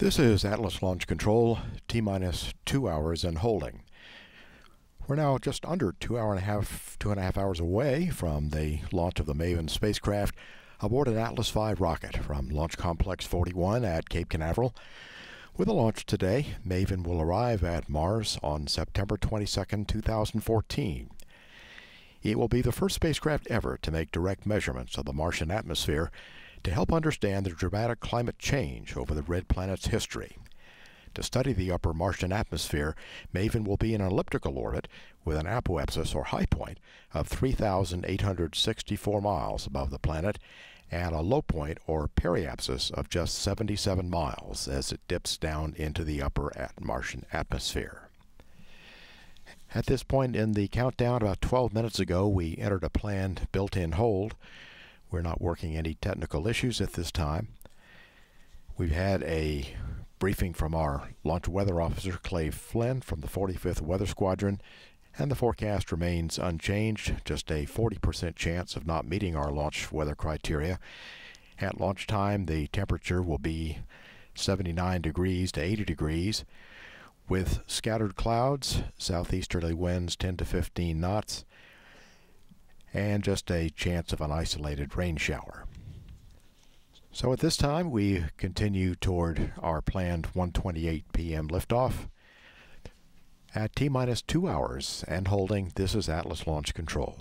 This is Atlas Launch Control, T minus two hours and holding. We're now just under two hour and a half, two and a half hours away from the launch of the Maven spacecraft aboard an Atlas V rocket from Launch Complex 41 at Cape Canaveral. With the launch today, Maven will arrive at Mars on September 22, 2014. It will be the first spacecraft ever to make direct measurements of the Martian atmosphere to help understand the dramatic climate change over the red planet's history. To study the upper Martian atmosphere, MAVEN will be in an elliptical orbit with an apoapsis or high point of 3,864 miles above the planet and a low point or periapsis of just 77 miles as it dips down into the upper Martian atmosphere. At this point in the countdown, about 12 minutes ago, we entered a planned built in hold we're not working any technical issues at this time. We've had a briefing from our launch weather officer, Clay Flinn, from the 45th Weather Squadron, and the forecast remains unchanged, just a 40% chance of not meeting our launch weather criteria. At launch time, the temperature will be 79 degrees to 80 degrees, with scattered clouds, southeasterly winds 10 to 15 knots, and just a chance of an isolated rain shower. So at this time, we continue toward our planned 1:28 p.m. liftoff. At T minus two hours and holding, this is Atlas Launch Control.